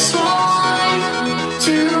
We to